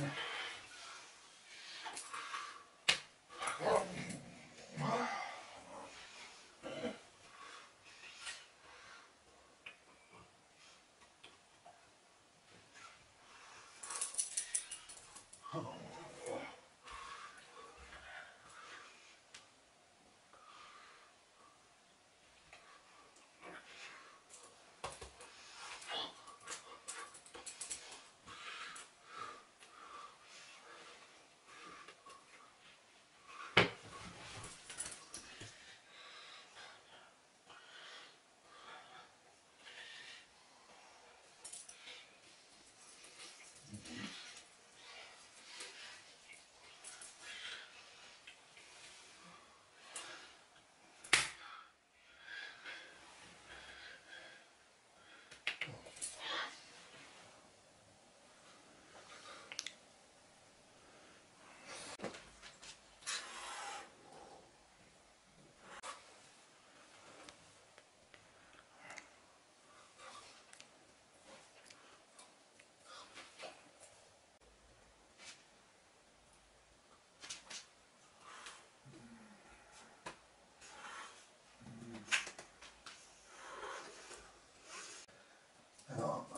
Okay. come